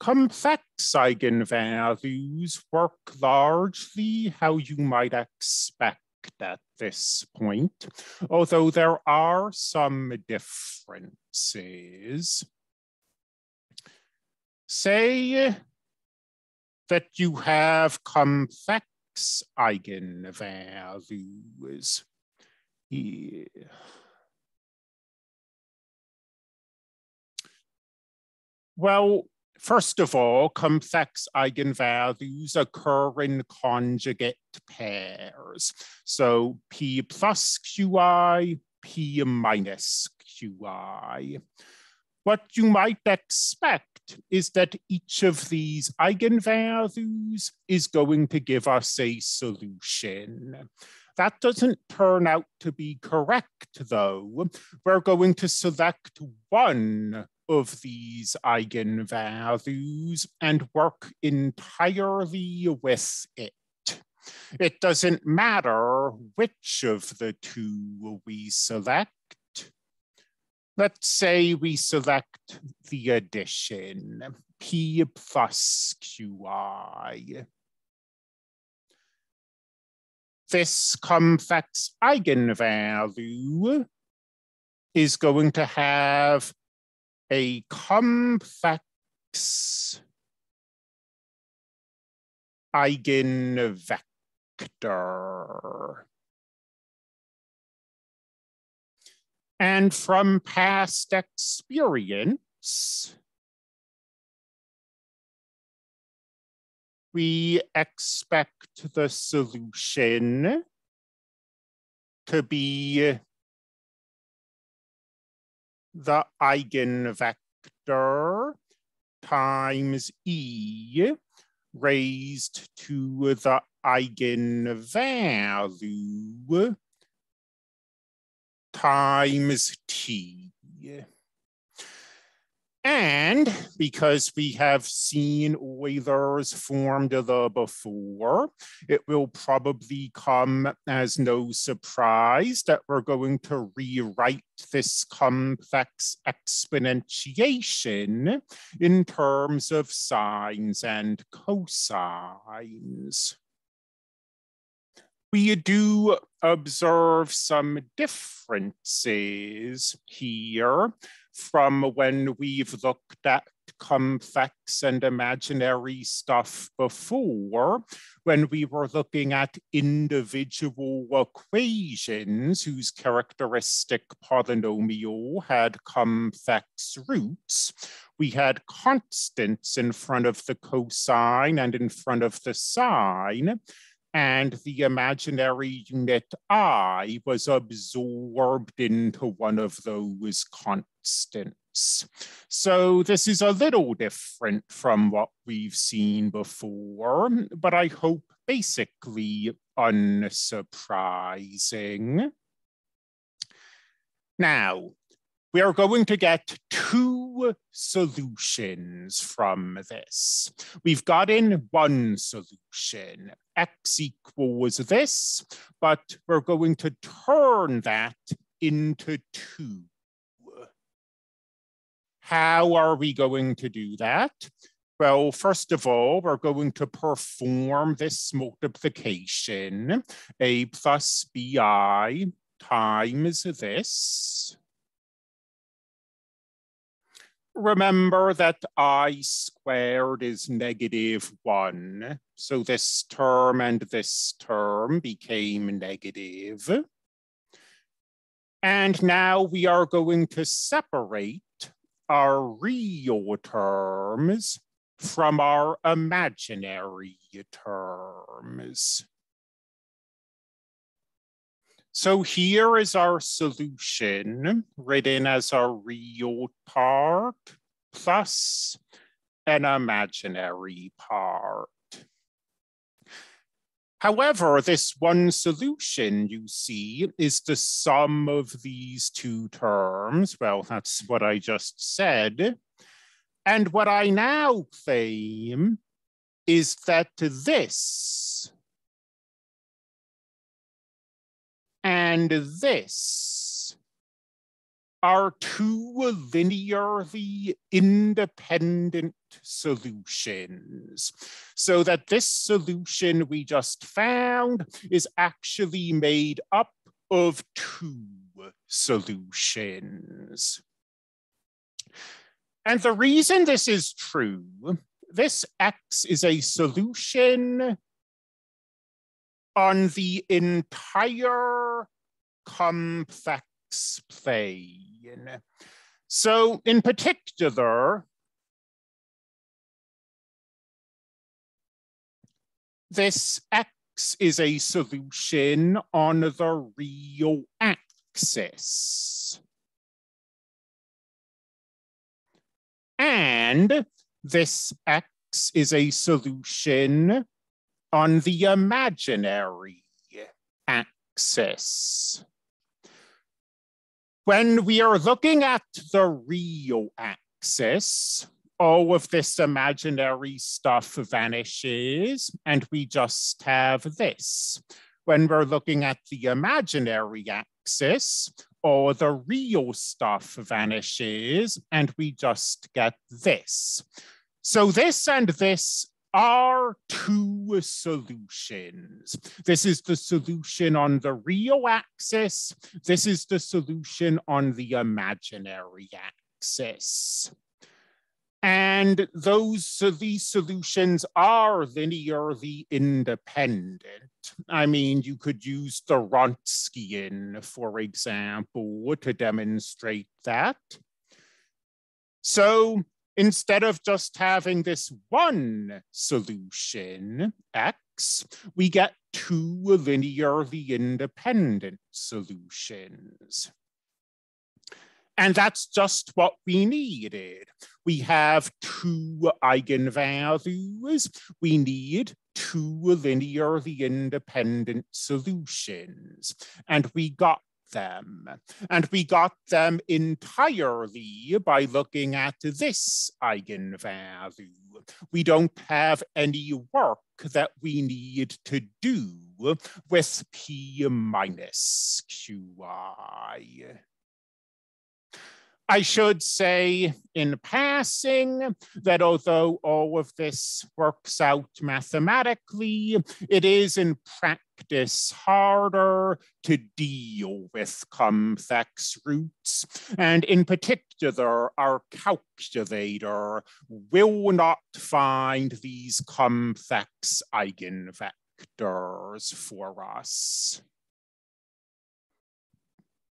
complex eigenvalues work largely how you might expect at this point, although there are some differences. Say that you have complex eigenvalues. Here. Well, first of all, complex eigenvalues occur in conjugate pairs. So P plus Qi, P minus Qi. What you might expect is that each of these eigenvalues is going to give us a solution. That doesn't turn out to be correct, though. We're going to select one of these eigenvalues and work entirely with it. It doesn't matter which of the two we select. Let's say we select the addition, P plus Qi. This complex eigenvalue is going to have a complex eigenvector. And from past experience, we expect the solution to be the eigenvector times E raised to the eigenvalue times T. And because we have seen Euler's formula before, it will probably come as no surprise that we're going to rewrite this complex exponentiation in terms of sines and cosines. We do observe some differences here from when we've looked at complex and imaginary stuff before, when we were looking at individual equations whose characteristic polynomial had complex roots, we had constants in front of the cosine and in front of the sine, and the imaginary unit i was absorbed into one of those constants. So this is a little different from what we've seen before, but I hope basically unsurprising. Now, we are going to get two solutions from this. We've got in one solution, x equals this, but we're going to turn that into two. How are we going to do that? Well, first of all, we're going to perform this multiplication, a plus bi times this remember that i squared is negative one. So this term and this term became negative. And now we are going to separate our real terms from our imaginary terms. So here is our solution written as a real part plus an imaginary part. However, this one solution, you see, is the sum of these two terms. Well, that's what I just said. And what I now claim is that this and this are two linearly independent solutions. So that this solution we just found is actually made up of two solutions. And the reason this is true, this X is a solution on the entire complex plane. So in particular, this X is a solution on the real axis. And this X is a solution on the imaginary axis. When we are looking at the real axis, all of this imaginary stuff vanishes and we just have this. When we're looking at the imaginary axis, all the real stuff vanishes and we just get this. So this and this are two solutions. This is the solution on the real axis. This is the solution on the imaginary axis. And those so these solutions are linearly independent. I mean, you could use the Wronskian, for example, to demonstrate that. So instead of just having this one solution, X, we get two linearly independent solutions. And that's just what we needed. We have two eigenvalues. We need two linearly independent solutions. And we got them. And we got them entirely by looking at this eigenvalue. We don't have any work that we need to do with P minus QI. I should say in passing that although all of this works out mathematically, it is in practice harder to deal with complex roots. And in particular, our calculator will not find these complex eigenvectors for us.